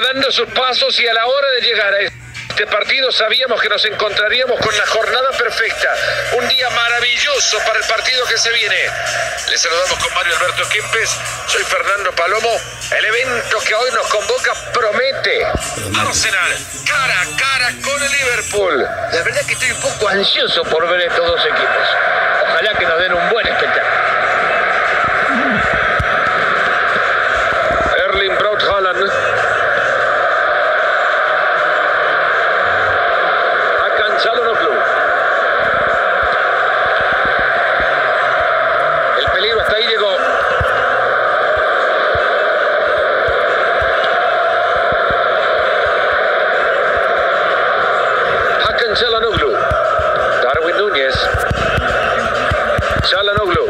dando sus pasos y a la hora de llegar a este partido sabíamos que nos encontraríamos con la jornada perfecta. Un día maravilloso para el partido que se viene. Les saludamos con Mario Alberto Kempes. Soy Fernando Palomo. El evento que hoy nos convoca promete. Arsenal, cara a cara con el Liverpool. La verdad que estoy un poco ansioso por ver estos dos equipos. Ojalá que nos den un buen espectáculo. Çalhanoğlu.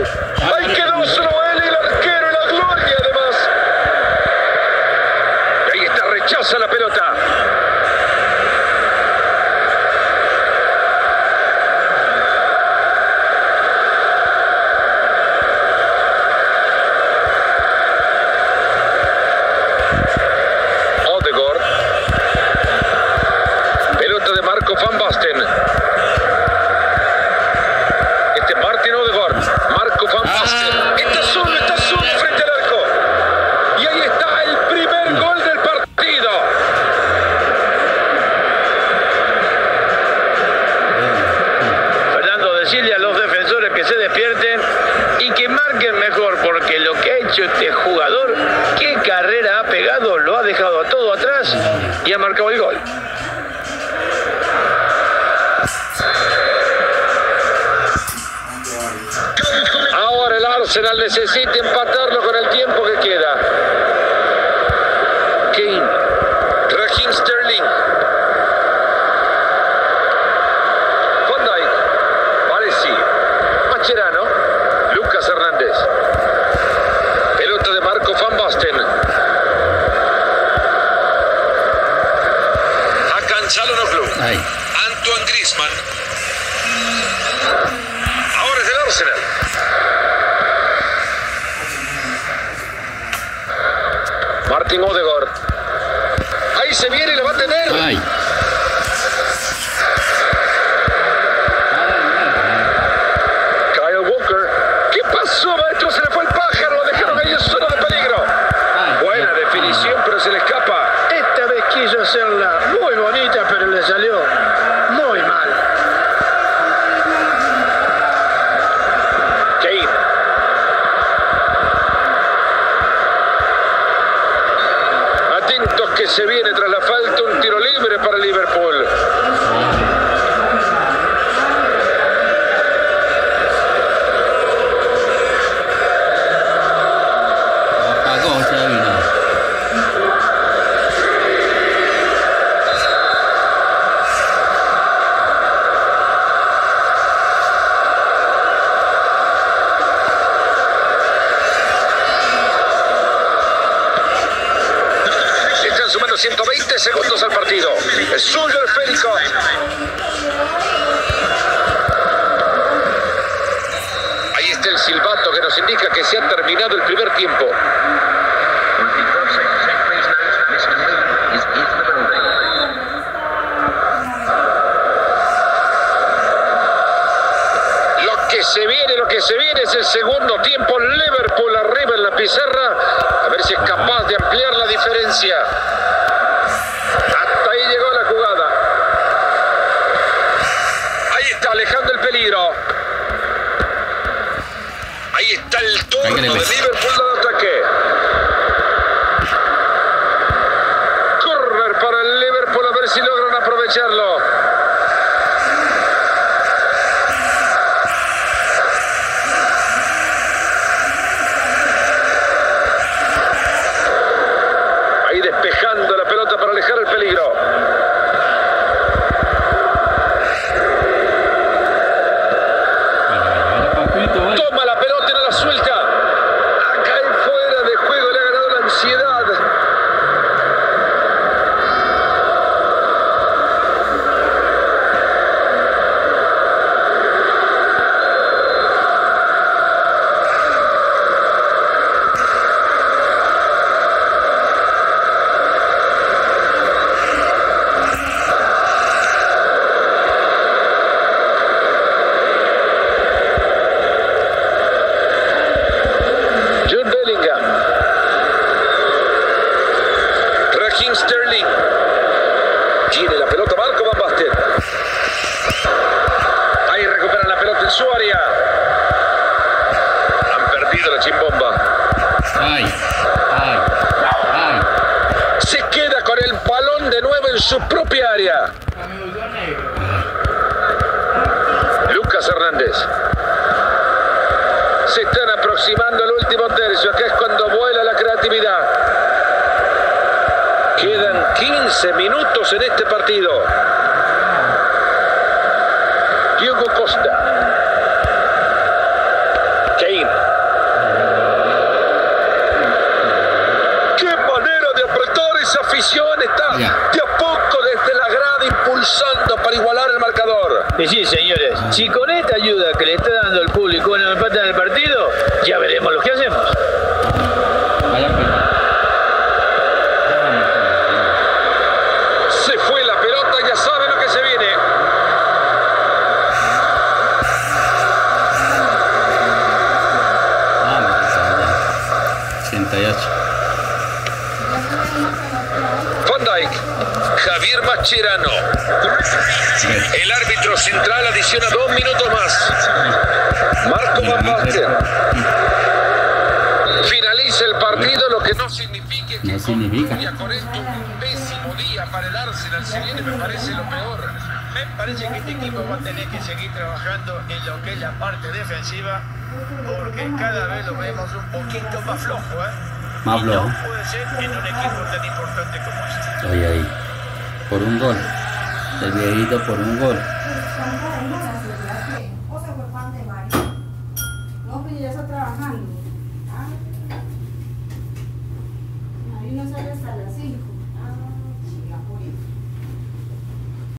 Porque lo que ha hecho este jugador, qué carrera ha pegado, lo ha dejado todo atrás y ha marcado el gol. Ahora el Arsenal necesita empatarlo con el tiempo que queda. Kane. Raheem Sterling. Van Dijk. Valesi. Mascherano. Lucas Hernández. Pelota de Marco Van Basten. Hakan Antoine Griezmann. Ahora es el Arsenal. Martin Odegaard. Ahí se viene y lo va a tener. Ay. Kyle Walker. ¿Qué pasó, maestro? Se le fue el pájaro. Lo dejaron ahí en zona de peligro. Buena definición, pero se le escapa. Esta vez quiso hacerla muy bonita, pero le salió muy mal. Kane. Atentos que se viene tras la falta un tiro libre para Liverpool. Sumando 120 segundos al partido. Es suyo el esférico. Ahí está el silbato que nos indica que se ha terminado el primer tiempo. Lo que se viene, lo que se viene es el segundo tiempo. Liverpool arriba en la pizarra. A ver si es capaz de ampliar la diferencia. Hasta ahí llegó la jugada. Ahí está, alejando el peligro. Ahí está el turno de Liverpool de ataque. Corner para el Liverpool a ver si logran aprovecharlo. Raheem Sterling. Tiene la pelota Marco Van Basten. Ahí recupera la pelota en su área. Han perdido la chimbomba. Ay, ay, ay. Se queda con el balón de nuevo en su propia área. Lucas Hernández. Se están aproximando al último tercio. Acá es cuando vuela la creatividad. Quedan 15 minutos en este partido. Diego Costa. Kane. ¡Qué manera de apretar esa afición! Está de a poco desde la grada impulsando para igualar el marcador. Y sí, señores, si con esta ayuda que le está dando el público no empatan el partido, ya veremos lo que hacemos. Mascherano. El árbitro central adiciona dos minutos más. Marco Van Basten. Finaliza el partido, lo que no significa que No significa. con esto un pésimo día para el Arsenal. Se viene, me parece lo peor. Me parece que este equipo va a tener que seguir trabajando en lo que es la parte defensiva, porque cada vez lo vemos un poquito más flojo, ¿eh? Más flojo. No puede ser en un equipo tan importante como este. Ahí, ahí. Por un gol. El viejito por un gol.